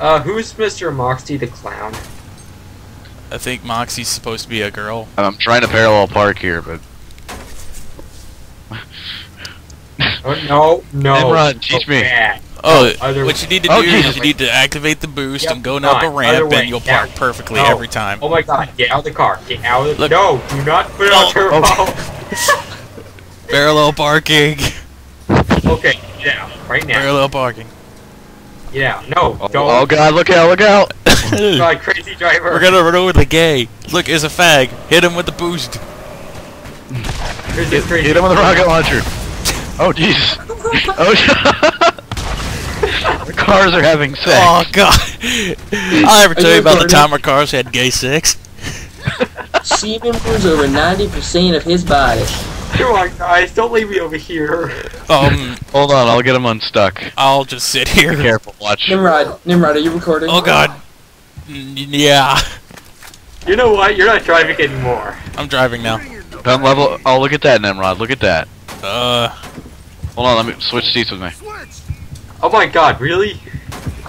Uh, who's Mr. Moxie the clown? I think Moxie's supposed to be a girl. I'm trying to parallel park here, but Oh no, no. Nimrod, teach so me. bad. Oh, other what you need to Oh, do is you need to activate the boost Yep, and going up a ramp and you'll Now. park perfectly No. every time. Oh my god, get out of the car. Get out of the Look. No, do not put it on Oh, turbo. Parallel parking. okay, get out. Right now. Parallel parking. Get out. No, oh, don't. oh god, look out, look out! We're God, crazy driver. We're gonna run over the gay. Look, it's a fag. Hit him with the boost. Here's this crazy Hit him with a rocket launcher. Oh jeez. Oh, the cars are having sex. Oh god. I ever Are tell you you about the time our cars had gay sex? Semen moves over 90% of his body. Come on, guys, don't leave me over here. Um, Hold on, I'll get him unstuck. I'll just sit here. Careful, watch. Nimrod, Nimrod, are you recording? Oh god. Yeah. You know what? You're not driving anymore. I'm driving now. Come level. Oh, look at that, Nimrod. Look at that. Uh, Hold on, let me switch seats with me. Oh my god, really?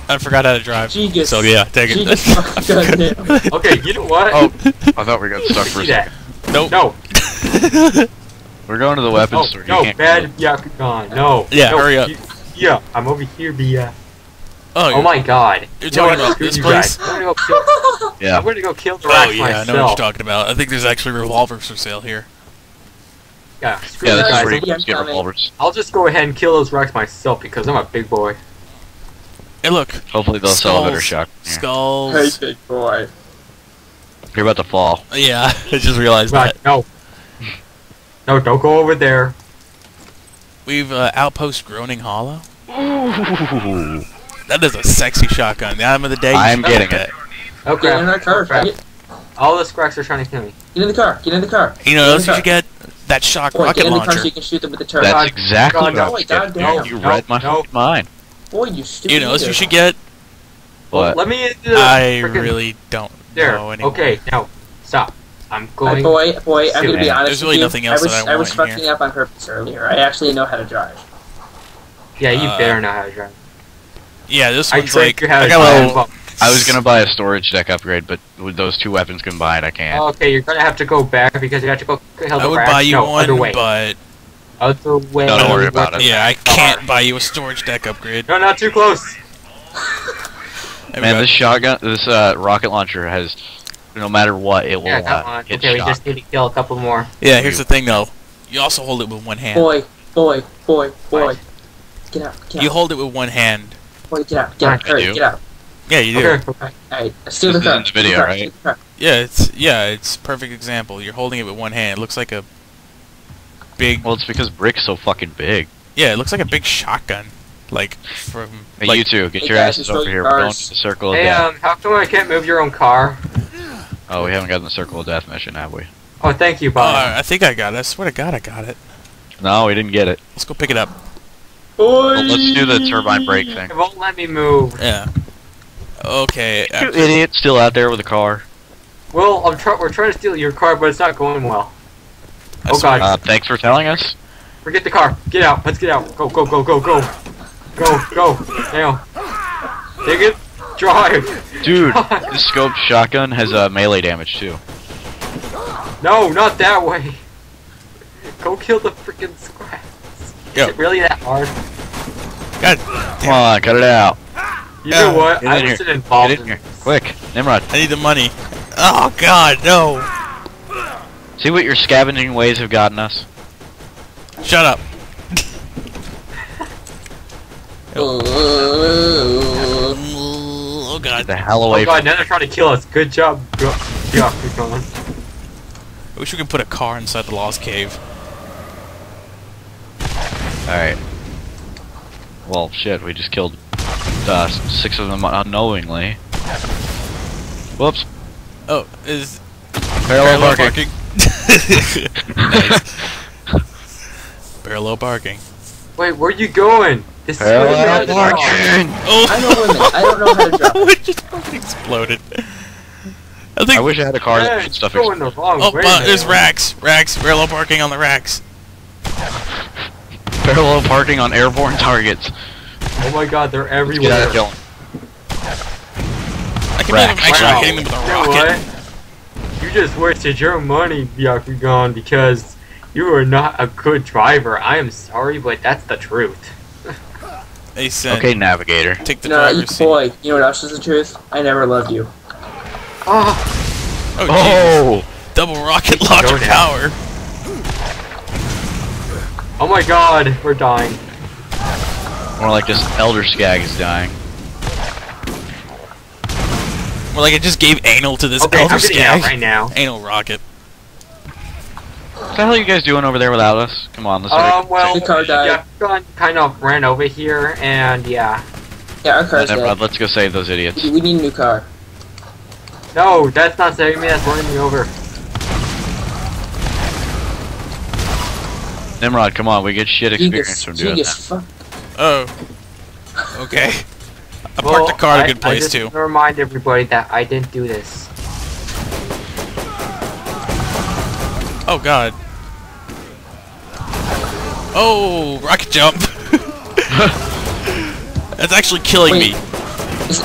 I forgot how to drive. She So yeah, take it. gets. Okay, you know what? Oh, I thought we got stuck for a second. that? nope. No, We're going to the weapons no, store. You no, can't bad Yakugan. No. Yeah, no, hurry up. you- Yeah, I'm over here, Bia. Uh. Oh, Oh my god. You're talking what? about Screw this place? guys. I'm gonna go kill, Yeah. I'm gonna go kill the Oh rats yeah, I know what you're talking about. I think there's actually revolvers for sale here. Yeah, screw Yeah, you guys. where you I'm can get coming. revolvers. I'll just go ahead and kill those rats myself because I'm a big boy. Hey, look. Hopefully they'll sell a better Skulls. shot. Yeah. Hey, Skulls. big boy. You're about to fall. Yeah, I just realized Right, that. no. No, don't go over there. We've uh, outpost Groaning Hollow. Ooh. That is a sexy shotgun. The item of the day. I'm getting it. Oh Get in crap. our car. Get, All the scracks are trying to kill me. get in the car. Get in the car. You know, Get in you should get that shock Boy, rocket get in the car so you can shoot them with the turret. That's exactly God, what I no, was God getting. damn. You No, read my no. fucking mind. Boy, you stupid. You know, else you should get. What? Let me into the I frickin- really don't There. know anymore. Okay, now stop. I'm Uh, boy, boy, I'm gonna be honest There's with you. nothing else I was, that I I was want in fucking up on purpose earlier. I actually know how to drive. Yeah, you Uh, better know how to drive. Yeah, this I one's trained like. I got a little. I was gonna buy a storage deck upgrade, but with those two weapons combined, I can't. Okay, you're gonna have to go back because you have to go kill I would rats. buy you no, one, other way. but Other way. Don't worry about it. yeah, I can't buy you a storage deck upgrade. No, not too close. Man, this shotgun, this uh, rocket launcher has, no matter what, it will Yeah, come uh, on. hit Okay, we just need to kill a couple more. Yeah, here's the thing though. You also hold it with one hand. Boy, boy, boy, boy. What? Get out, get You hold it with one hand. Boy, get out, get out, hurry, get out. Yeah, you do. Okay. Alright, alright, steal This the car. in the video, car, right? the. Yeah, it's yeah, it's perfect example. You're holding it with one hand. It looks like a big. Well, it's because Brick's so fucking big. Yeah, it looks like a big shotgun. Like from Hey, like you two, get Hey, your guys, asses over your here. We're going cars. to the circle of Hey, death. um, how come I can't move your own car? Oh, we haven't gotten the circle of death mission, have we? Oh, thank you, Bob. I think I got it. I swear to God, I got it. No, we didn't get it. Let's go pick it up. Well, let's do the turbine brake thing. it won't let me move. Yeah. Okay. You after- idiot, still out there with a car. Well, I'm try- we're trying to steal your car, but it's not going well. I Oh, God. Uh, thanks for telling us. Forget the car. Get out. Let's get out. Go, go, go, go, go. Go, go. Now. Take it. Drive. Dude, this scoped shotgun has uh, melee damage too. No, not that way. Go kill the freaking scraps. Go. Is it really that hard? God, Come on, cut it out. You Yeah, know what? get I in here. wasn't involved Get in in here. this. Quick, Nimrod. I need the money. Oh God, no! See what your scavenging ways have gotten us? Shut up. Oh. Oh Get God. the hell away Oh god, now they're trying to kill us. Good job. Go- Yeah, keep going. I wish we could put a car inside the Lost Cave. Alright. Well, shit, we just killed uh, six of them unknowingly. Whoops. Oh, is Parallel parking. nice. Parallel parking. Wait, where are you going? This is where Parallel you're parking! Oh! I know women. I don't know how to drive. it just fucking exploded. I think. I wish I had a car that Yeah, could stuff going the wrong oh, way. uh, there's man. rakks. Rakks. Parallel parking on the rakks. Parallel parking on airborne targets. Oh my god, they're Let's get out of everywhere. I can believe I'm actually Wow. hitting them with a You know rocket. what? You just wasted your money, Byakugan, because you are not a good driver. I am sorry, but that's the truth. They said, Okay, Navigator. take the No, you driver's seat. boy. You know what else is the truth? I never loved you. Oh, Oh, Oh! Double rocket launcher power. oh my god, we're dying. More like just Elder Skag is dying. Well, like, it just gave anal to this Okay, elder I'm getting out skag. right now. Anal rocket. What the hell are you guys doing over there without us? Come on, let's Um, well, The car died. Byakugan kind of ran over here, and yeah. Yeah, our car's Never dead. mind, let's go save those idiots. We we need a new car. No, that's not saving me, that's running me over. Nimrod, come on, we get shit experience gets, from doing gets that. fucked. Oh. Okay. I Well, parked the car in a good place, I just too. want to remind everybody that I didn't do this. Oh, God. Oh, rocket jump. That's actually killing Wait. me.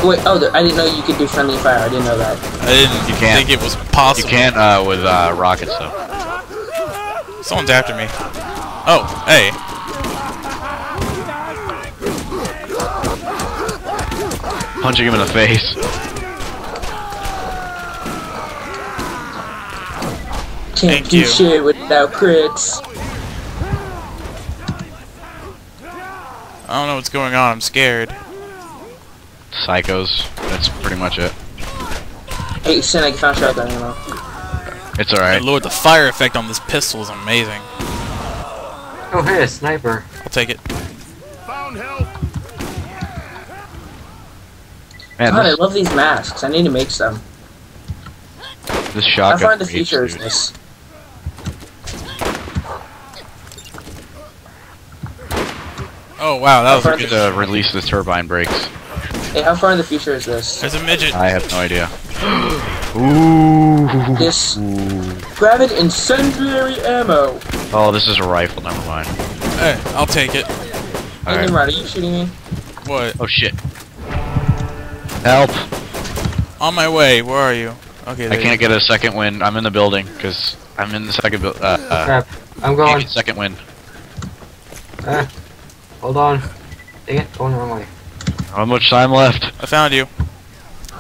Wait, oh, there- I didn't know you could do friendly fire. I didn't know that. I didn't You can't. think it was possible. You can't uh, with uh, rockets though. Someone's after me. Oh, hey. Punching him in the face. Can't Thank do you. shit without crits. I don't know what's going on. I'm scared. Psychos. That's pretty much it. Hey, Sin, I found shotgun ammo. It's alright. lord, the fire effect on this pistol is amazing. Oh, hey, a sniper. I'll take it. found Man, God, I love these masks. I need to make some. this How shotgun. far in the reach, future is dude. Oh, wow, that was a How far good... To release the turbine brakes. Hey, how far in the future is this? There's a midget. I have no idea. Ooh. This grab it incendiary ammo. Oh, this is a rifle. Never mind. Hey, I'll take it. Hey, Alright. Nimrod, are you shooting me? What? Oh shit. Help! On my way. Where are you? Okay, I can't you get a second wind. I'm in the building because I'm in the second building. Uh, uh, Crap. I'm can't going. get second wind. Ah, hold on. Dang it, going the wrong way. How much time left? I found you.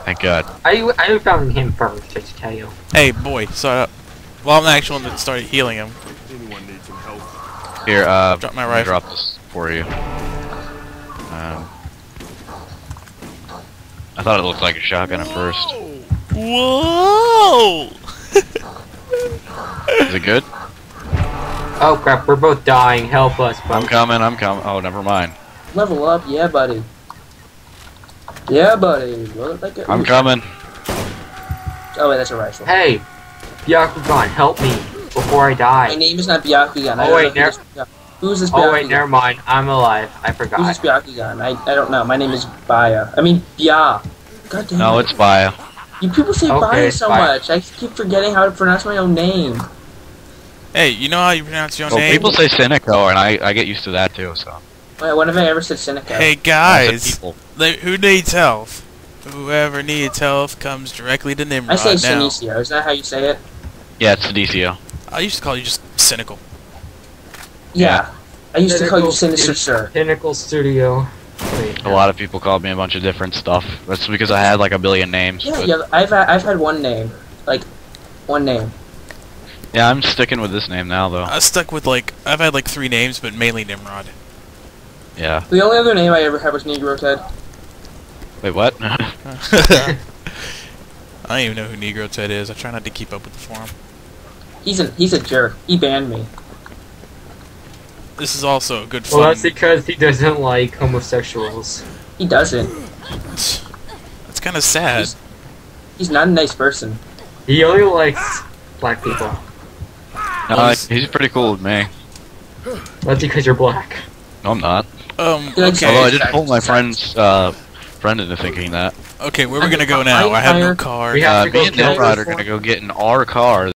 Thank God. I, I found him first, just to tell you. Hey, boy, shut up. Well, I'm the actual one that started healing him. Anyone need some help? Here, uh, Drop my let me rifle. drop this for you. Um, I thought it looked like a shotgun at first. Whoa! Is it good? Oh crap, we're both dying. Help us, I'm coming. I'm coming. Oh, never mind. Level up, yeah, buddy. Yeah, buddy. Look like a- I'm coming. Oh wait, that's a rifle. Hey, Byakugan, help me before I die. My name is not Byakugan. I Oh, don't wait, know never- who this- Who's this Oh wait, never mind. I'm alive. I forgot. Who's this Byakugan? I, I don't know. My name is Baya. I mean, Bya. God damn No, it. it's Baya. You people say Okay, Baya so Baya. much. I keep forgetting how to pronounce my own name. Hey, you know how you pronounce your Well, name? people say Cynico, and I, I get used to that too. So. Wait, when have I ever said Seneca? Hey, guys. people. They, who needs health? Whoever needs health comes directly to Nimrod I say now. Is that how you say it? Yeah, it's the DCO. I used to call you just cynical. Yeah. I used to call you Cynical Sinister is- Sir. Pinnacle Studio. Wait, A lot of people called me a bunch of different stuff. That's because I had like a billion names. Yeah, yeah. I've I've had one name, like one name. Yeah, I'm sticking with this name now, though. I stuck with like I've had like three names, but mainly Nimrod. Yeah. The only other name I ever had was Negro Ted. Wait, what? I don't even know who Negro Ted is. I try not to keep up with the forum. He's a he's a jerk. He banned me. This is also a good Well, that's because he doesn't like homosexuals. He doesn't. That's kind of sad. He's- He's not a nice person. He only likes black people. No, like, he's pretty cool with me. That's because you're black. No, I'm not. Um. Okay. Although I Exactly. did pull my friend's uh, friend into thinking that. Okay. Where we gonna go now? I have no car. Uh, me and kill Nimrod are gonna go get in our car